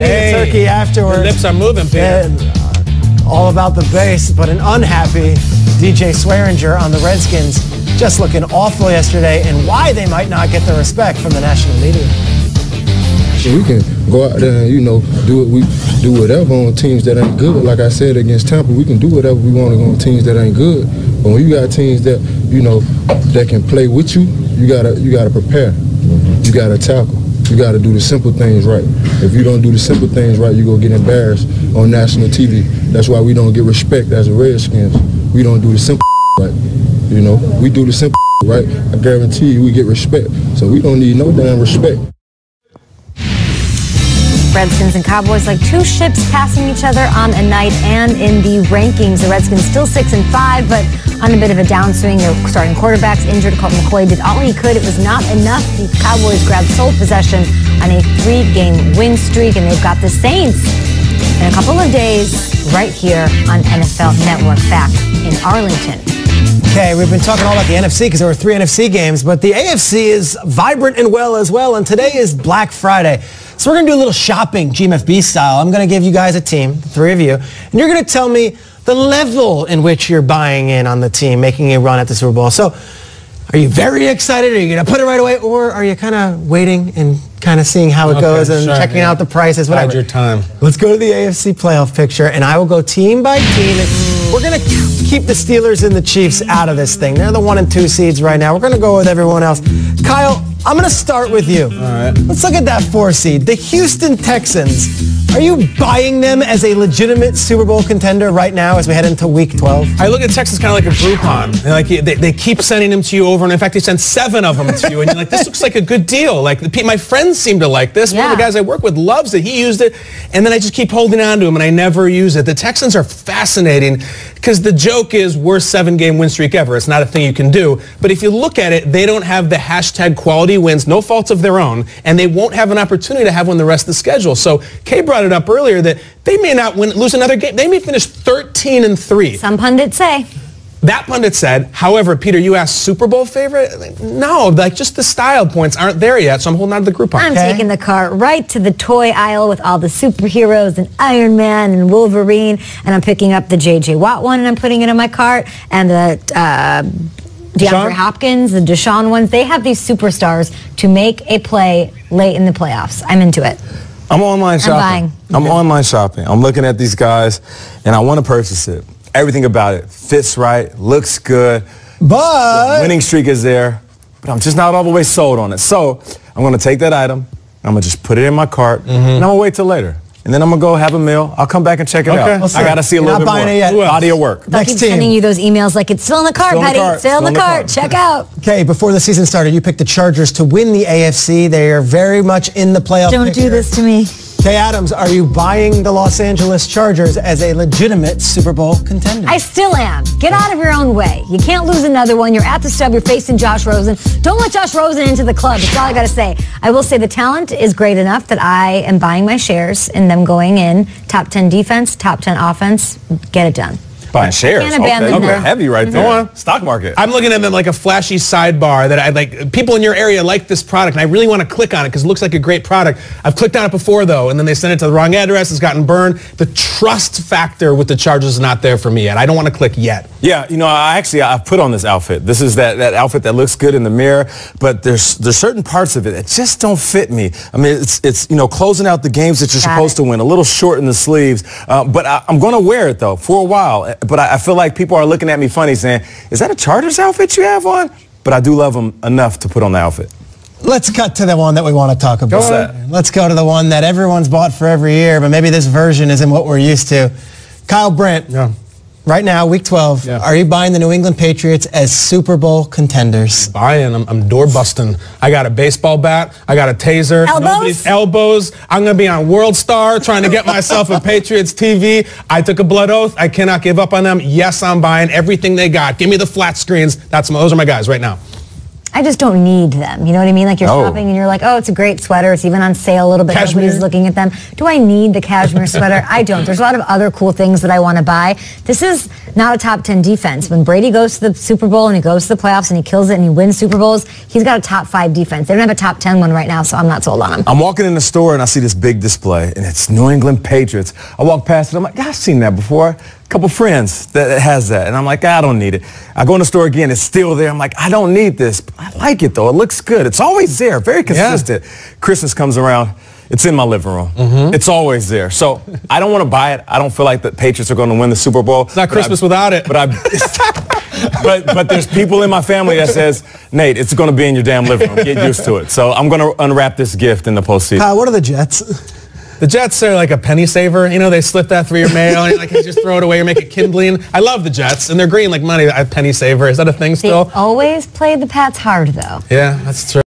Hey, turkey afterwards. Your lips are moving, Peter. Uh, all about the bass, but an unhappy DJ Swearinger on the Redskins just looking awful yesterday and why they might not get the respect from the national media. We can go out there and, you know, do it. We do whatever on teams that ain't good. Like I said against Tampa, we can do whatever we want on teams that ain't good. But when you got teams that, you know, that can play with you, you gotta you gotta prepare. You gotta tackle. You got to do the simple things right. If you don't do the simple things right, you're going to get embarrassed on national TV. That's why we don't get respect as Redskins. We don't do the simple right. You know, we do the simple right. I guarantee you we get respect. So we don't need no damn respect. Redskins and Cowboys like two ships passing each other on a night and in the rankings. The Redskins still six and five, but on a bit of a downswing. Their starting quarterback's injured. Colt McCoy did all he could. It was not enough. The Cowboys grabbed sole possession on a three-game win streak, and they've got the Saints in a couple of days right here on NFL Network back in Arlington. Okay, we've been talking all about the NFC because there were three NFC games, but the AFC is vibrant and well as well, and today is Black Friday. So we're going to do a little shopping, GMFB style. I'm going to give you guys a team, the three of you, and you're going to tell me the level in which you're buying in on the team, making a run at the Super Bowl. So are you very excited? Are you going to put it right away? Or are you kind of waiting and kind of seeing how it Okay, goes and sure, checking yeah. out the prices, whatever? Bide your time. Let's go to the AFC playoff picture, and I will go team by team. We're going to keep the Steelers and the Chiefs out of this thing. They're the one and two seeds right now. We're going to go with everyone else. Kyle, I'm going to start with you. All right. Let's look at that four seed. The Houston Texans. Are you buying them as a legitimate Super Bowl contender right now as we head into Week 12? I look at Texas kind of like a Groupon. They like they, they keep sending them to you over, and in fact, they send seven of them to you, and you're like, this looks like a good deal. Like the, my friends seem to like this. One of the guys I work with loves it. He used it, and then I just keep holding on to him, and I never use it. The Texans are fascinating because the joke is worst seven-game win streak ever. It's not a thing you can do. But if you look at it, they don't have the hashtag quality wins, no faults of their own, and they won't have an opportunity to have one the rest of the schedule. So Kay brought it up earlier that they may not win, lose another game. They may finish 13 and three. Some pundits say. That pundit said, however, Peter, you asked Super Bowl favorite? Like, No, like just the style points aren't there yet, so I'm holding on to the group I'm Okay. taking the cart right to the toy aisle with all the superheroes and Iron Man and Wolverine, and I'm picking up the J.J. Watt one and I'm putting it in my cart, and the uh, DeAndre Deshaun? Hopkins, the Deshaun ones. They have these superstars to make a play late in the playoffs. I'm into it. I'm online shopping. buying. I'm online shopping. I'm looking at these guys, and I want to purchase it. Everything about it fits right, looks good. But Winning streak is there, but I'm just not all the way sold on it. So I'm going to take that item. I'm going to just put it in my cart, mm-hmm. and I'm going to wait till later. And then I'm going to go have a meal. I'll come back and check it Okay. out. Well, I got to see a you're little not bit buying more. it yet. Who? Body of work. They'll Next keep team. sending you those emails like it's still in the cart, Still in Petty. Still in Still the in the cart. cart. Check out. Okay, before the season started, you picked the Chargers to win the AFC. They are very much in the playoff Don't picture. do this to me. Kay Adams, are you buying the Los Angeles Chargers as a legitimate Super Bowl contender? I still am. Get out of your own way. You can't lose another one. You're at the stub. You're facing Josh Rosen. Don't let Josh Rosen into the club. That's all I got to say. I will say the talent is great enough that I am buying my shares in them going in. Top 10 defense, top 10 offense. Get it done. Buying shares. Can't abandon okay, them. heavy right there. Go on. Stock market. I'm looking at them like a flashy sidebar that I like. People in your area like this product, and I really want to click on it because it looks like a great product. I've clicked on it before though, and then they sent it to the wrong address. It's gotten burned. The trust factor with the Chargers is not there for me yet. I don't want to click yet. Yeah, you know, I actually I put on this outfit. This is that, that outfit that looks good in the mirror, but there's there's certain parts of it that just don't fit me. I mean, it's it's you know closing out the games that you're Got supposed it. to win, a little short in the sleeves. Uh, but I, I'm going to wear it though for a while. But I, I feel like people are looking at me funny, saying, "Is that a Chargers outfit you have on?" But I do love them enough to put on the outfit. Let's cut to the one that we want to talk about. What's? Let's go to the one that everyone's bought for every year, but maybe this version isn't what we're used to. Kyle Brandt, Yeah. Right now, week 12, Yeah. are you buying the New England Patriots as Super Bowl contenders? Buying. I'm, I'm door busting. I got a baseball bat. I got a taser. Elbows? Nobody's elbows. I'm going to be on World Star trying to get myself a Patriots TV. I took a blood oath. I cannot give up on them. Yes, I'm buying everything they got. Give me the flat screens. That's my, those are my guys right now. I just don't need them. You know what I mean? Like you're Oh. shopping and you're like, oh, it's a great sweater. It's even on sale a little bit. Cashmere. Nobody's looking at them. Do I need the cashmere sweater? I don't. There's a lot of other cool things that I want to buy. This is not a top 10 defense. When Brady goes to the Super Bowl and he goes to the playoffs and he kills it and he wins Super Bowls, he's got a top five defense. They don't have a top 10 one right now, so I'm not sold on him. I'm walking in the store and I see this big display, and it's New England Patriots. I walk past it. I'm like, I've seen that before. A couple friends that that has that, and I'm like, I don't need it. I go in the store again. It's still there. I'm like, I don't need this. I like it though. It looks good. It's always there. Very consistent. Christmas comes around. It's in my living room. It's always there. So I don't want to buy it. I don't feel like the Patriots are going to win the Super Bowl. It's not Christmas without it. But I. but but there's people in my family that says, Nate, it's going to be in your damn living room. Get used to it. So I'm going to unwrap this gift in the postseason. Uh, what are the Jets? The Jets are like a penny saver. You know, they slip that through your mail and like, hey, just throw it away or make it kindling. I love the Jets, and they're green like money. A penny saver. Is that a thing They still? always play the Pats hard, though. Yeah, that's true.